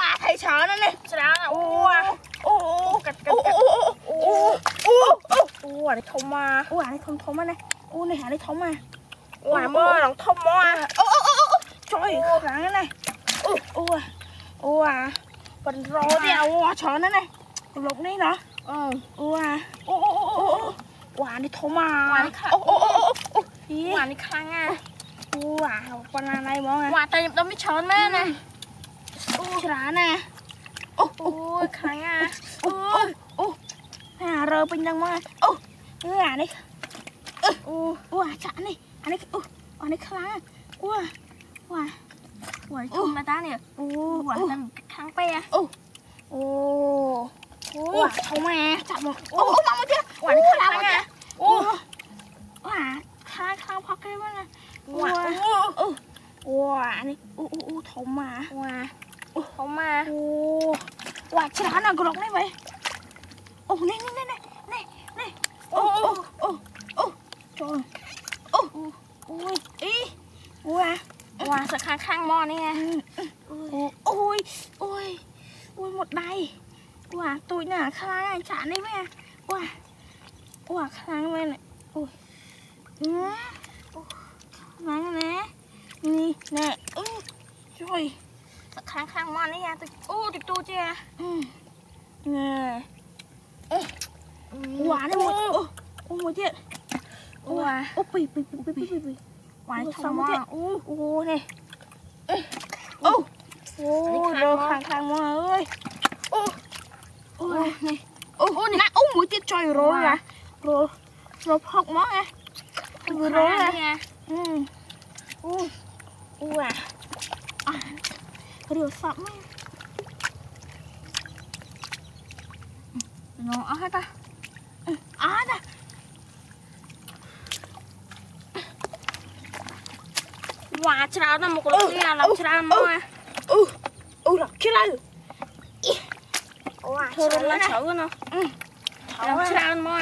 à, thầy chó nó này chó đá ô ô ô cắt cắt cắt ô ô ô ô à đấy thông mà ô à. Đấy thông thông mà này ô này hả đấy thông mà ô à mơ lòng thông mà ô ô ô ô trời. Kháng cái này ô ô à ô à bẩn rò đèo. ô chó nó này lục đấy nó ừ. Ô à ô ô ô ô ô ô à. Đấy thông mà ô ô ô ô ô ô à đấy kháng à. Ô à con này mong à ô à tay đâm cái chó mẹ này นะโอ้โหใครอะโอ้โอ้หาเราเป็นยังไงโอ้เอออันนี้โอ้โอ้ฉะนี่อันนี้อ้อันนี้คลาโอ้ว้าว้าชุมมาตาเนี่ยโอ้ว้าทำค้างไปอะโอ้โอ้โอ้เขามาจับมึงโอ้มาหมดเจ้าว้านี่คลดเจ้โอ้ว้าคลาคลาพักได้บ้างนะว้าโอ้ว้าอันนี้โอ้โอ้โอ้เขามาว้า เขามาโอ้ว่าฉลาน่ะกรอกได้ไหมโอ้นี่นี่นี่นี่นี่นี่โอ้โอ้โอ้โอ้จนโอ้โอ้ยอีว้าว้าสักข้างข้างมอนี่ไงโอ้ยโอ้ยโอ้ยหมดใบว้าตุยหน่ะคล้ายฉานได้ไหมว้าว้าคล้างไหมเนี่ยโอ้ยอืมมาแล้นี่นี่เอ้ยช่วย ខាងខាងមកនេះអាទុយអូទុយទូជាណែអូវ៉ានេះមួយអូមួយទៀតអូអូពីពីពីពីពីវ៉ានេះធំមកអូអូនេះអូអូដល់ខាងខាងមកអើយអូអូនេះអូអូនេះអូមួយទៀតចុយរលណារលរលផុកមកណារលណាអូអូអា รือสับไหมน้องอ้าตาอ้าตาว่าชราหน้ามุกเลี้ยเราชราหน้าอู้อู้หลับขี้ไรว่าชราหน้าเฉาเนาะเราชราหน้า